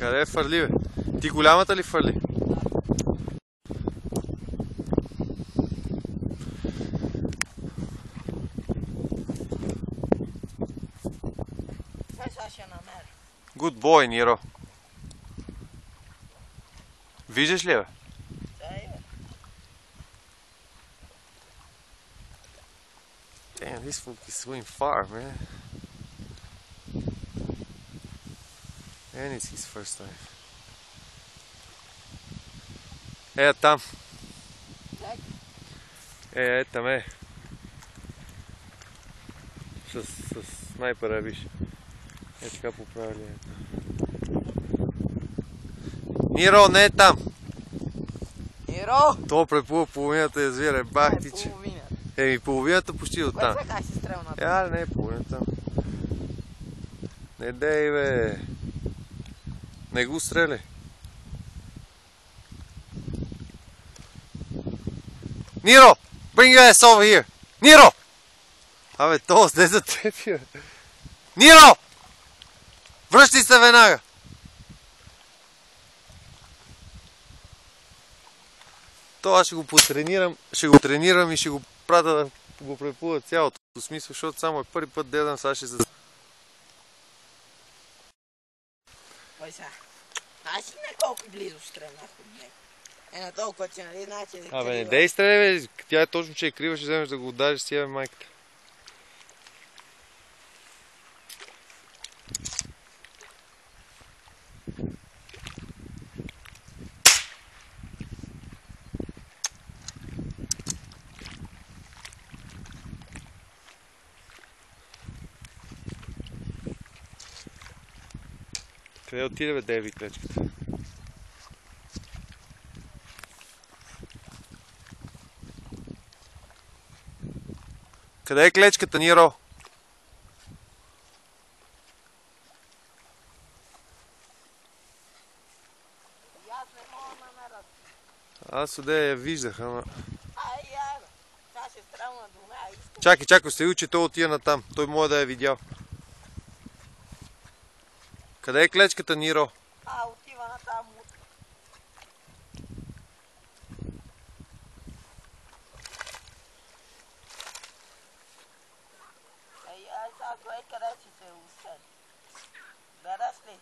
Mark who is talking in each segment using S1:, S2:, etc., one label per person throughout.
S1: Къде е фърли, бе? Ти голямата ли фърли?
S2: Намеря.
S1: Good boy, Ниро. Виждаш ли, бе? Damn, this fool can swing far, man. And it's his first time. Е, там. Е, е, там е. С, с снайпера, виж. Е, така поправили. Ето. Ниро, не е там.
S2: Иро!
S1: То преплува половината язовира, бах ти, че. Еми, половината почти до
S2: Кой
S1: там.
S2: сега си стрелна?
S1: Е, аре, не е половината. Не дей, бе. Не го стреляй. Ниро! Bring your ass over here! Ниро! Абе, то сте за теб, бе. Ниро! Връщай се веднага! То аз ще го потренирам, ще го тренирам и ще го пратя да го преплува цялото. В смисъл, защото само е първи път дедам, сега ще за...
S2: Кой сега? Аз си на колко близо стрелнах от него. Е на толкова, че нали значи...
S1: Абе, не дей стреляй, бе. Тя е точно, че е крива, ще вземеш да го удариш си, бе, майката. Къде отиде, бе, Деви клечката? Къде е клечката, Ниро?
S2: Аз
S1: оде я виждах, ама...
S2: Искам.
S1: Чакай, чакай, се че той отива на там. Той може да я видял. Къде е клечката, Ниро?
S2: А, отива на тази мутка. Ей, ай, сега кое къде си се усели? Гледаш ли?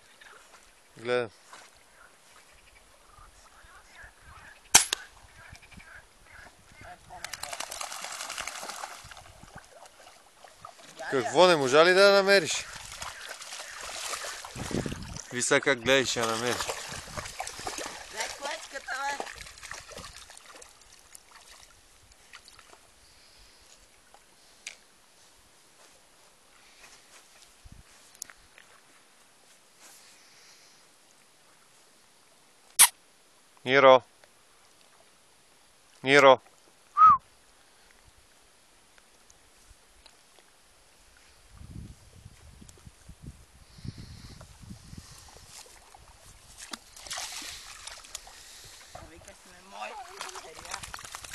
S1: Гледам.
S2: Я.
S1: Какво не можа ли да я намериш? Ви сега как гледаш, ще я намериш.
S2: Дай клечката, бе.
S1: Ниро. Ниро.
S2: Викаш ме мой.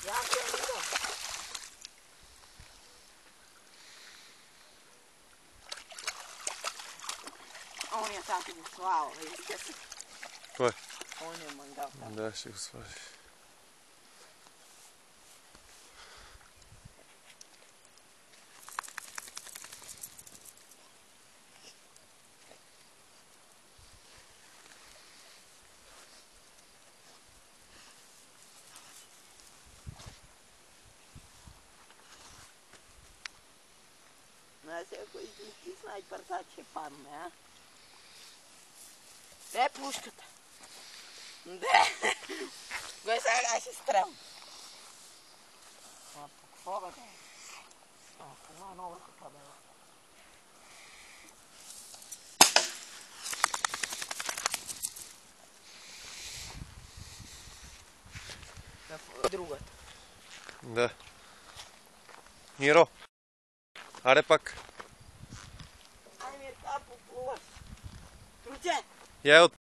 S2: Я ще я видя. Он я так го слава, видите си.
S1: Кой?
S2: Он е мангал. там.
S1: Да, ще го сваля.
S2: Знаеш, ако излисти снайпер, сега ще падне, а? Де е пушката? Де? Кой сега ще стрелна? А, по какво бе? А, по това нова така бе. Другата.
S1: Да. Ниро. Аре пак.
S2: Ай ми е поплуваш. Круче!
S1: Я я от